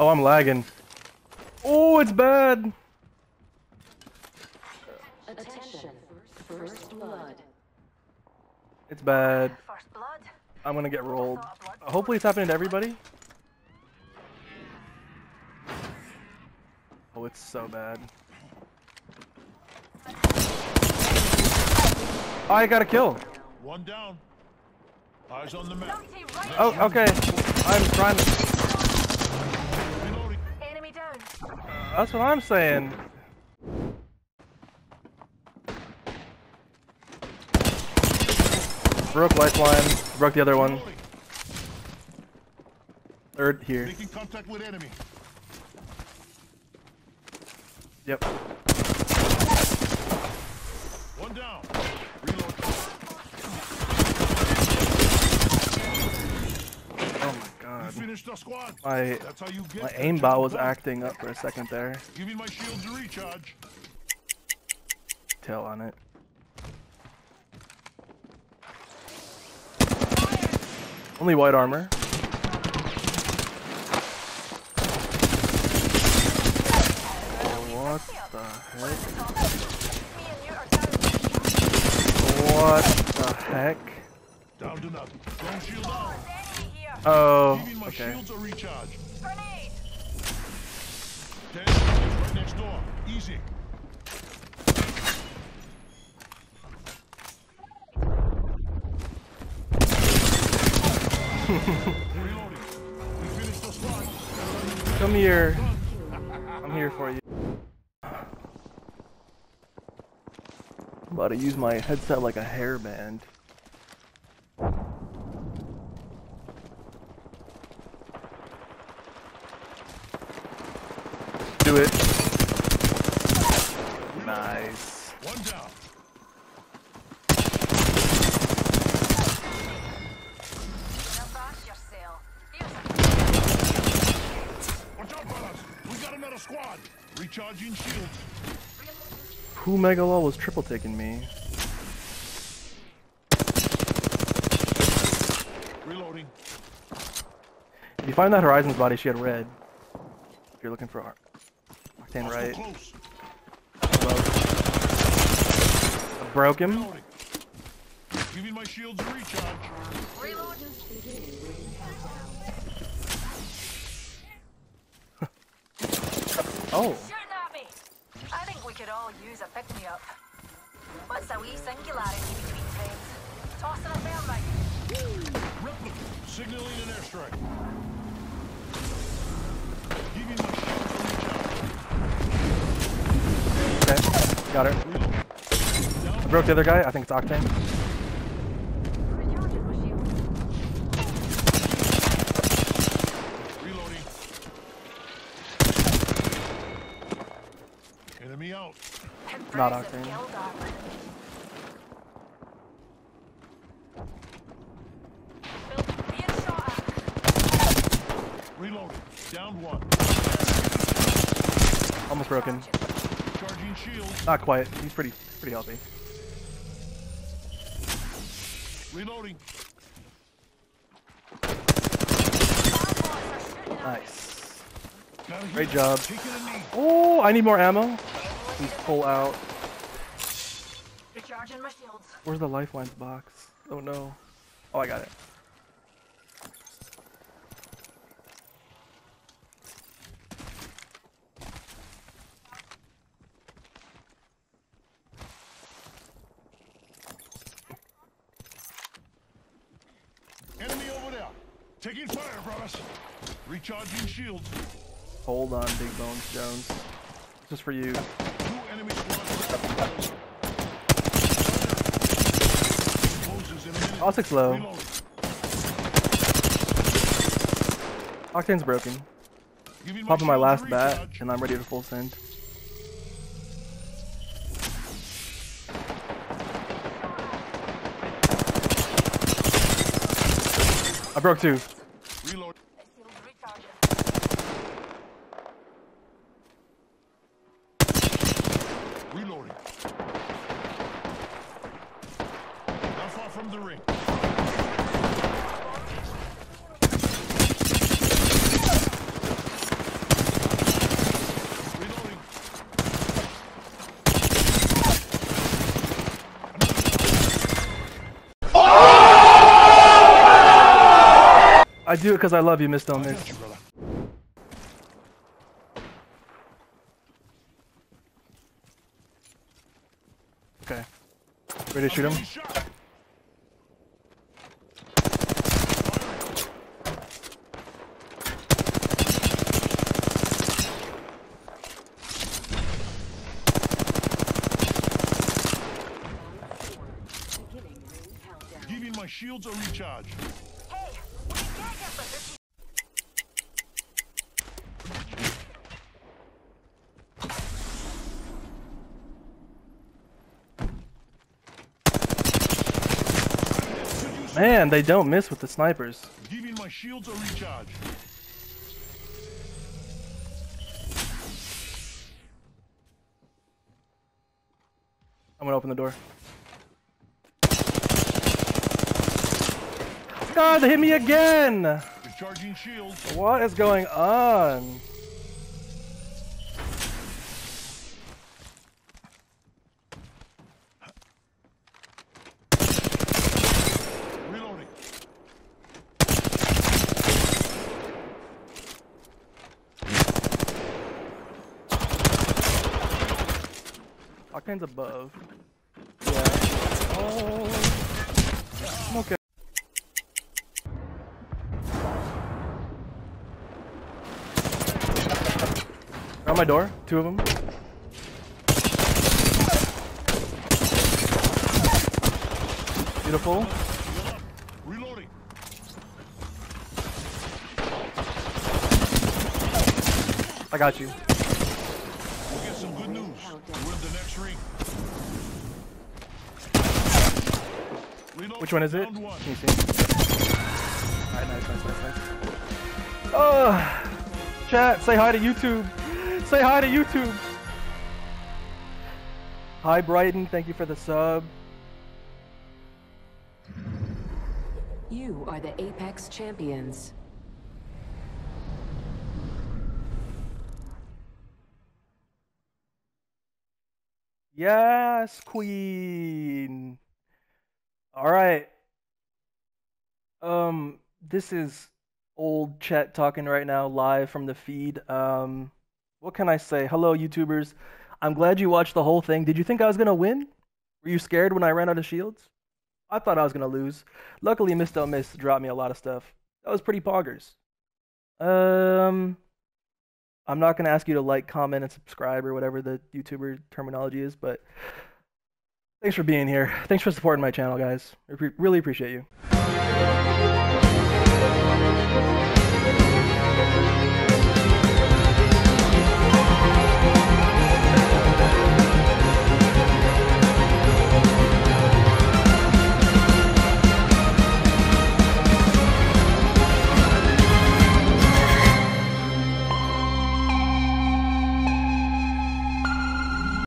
Oh, I'm lagging. Oh, it's bad. Attention. First blood. It's bad. First blood. I'm gonna get rolled. Hopefully it's happening to everybody. Oh, it's so bad. Oh, I got a kill. One down. Eyes on the map. Oh, okay. I'm trying to... Reloading. Enemy down. That's what I'm saying. Broke lifeline. Broke the other one. Third here. Making contact with enemy. Yep. One down. Reload. Oh my You god. finished the squad. My That's how you get my aimbot was acting up for a second there. Giving my shields a recharge. Tail on it. Only white armor. What the heck? Me and you. What the heck? Down to nothing. Don't shield out. Enemy here. Oh, okay. shields a recharge. Grenade. Ten seconds right next door. Easy. Reloading. We finished the squad. Come here. I'm here for you. I'm about to use my headset like a hairband. Do it. Nice. One down. Now bash yourself. Watch out, fellas. We got another squad. Recharging shields. Who Megalol was triple taking me? Reloading. If you find that Horizon's body, she had red. If you're looking for Ar- Octane Hostile right. close. Broke. Him. Giving my shields a recharge. Reloading. Oh. I think we could all use a pick-me-up. What's a wee singularity between friends? Tossing a thermite. Replica. Signaling an airstrike. Giving my shields a recharge. Okay. Got her. Broke the other guy. I think it's Octane. Recharging my shield. Reloading. Enemy out. Not Octane. kill, darling. Being shot at. Reloading. Down one. Almost broken. Not quite. He's pretty pretty healthy. Reloading. Nice. Great job. Taking a knee. Oh, I need more ammo. Please pull out. Recharging my shields. Where's the lifelines box? Oh no. Oh, I got it. Enemy over there. Taking fire, brothers. Recharging shields. Hold on, Big Bones Jones. This is for you. Two enemy squads. Closes in a six low. Reloading. Octane's broken. Popping my last bat, and I'm ready to full send. I broke two. Reload. Reloading. Not far from the ring. I do it because I love you, Miss Don't Miss. got you, brother. Okay. Ready to shoot him? Giving my shields a recharge. Man, they don't miss with the snipers. Giving my shields a recharge. I'm gonna open the door. God, they hit me again! Recharging shields. What is going on? Reloading. Octane's above. Yeah. Oh. I'm okay. They're on my door, two of them. Beautiful. Reloading. I got you. We'll get some good news. We're in the next ring. Reload. Which one is it? One. Can you see? Alright, nice, nice, nice, nice. Oh, chat, say hi to YouTube. Say hi to YouTube. Hi, Brighton. Thank you for the sub. You are the Apex Champions. Yes, Queen. All right. Um, this is old Chet talking right now, live from the feed. Um, what can I say? Hello, YouTubers. I'm glad you watched the whole thing. Did you think I was gonna win? Were you scared when I ran out of shields? I thought I was gonna lose. Luckily, Miss Don't Miss dropped me a lot of stuff. That was pretty poggers. Um, I'm not gonna ask you to like, comment, and subscribe or whatever the YouTuber terminology is, but thanks for being here. Thanks for supporting my channel, guys. I re- really appreciate you.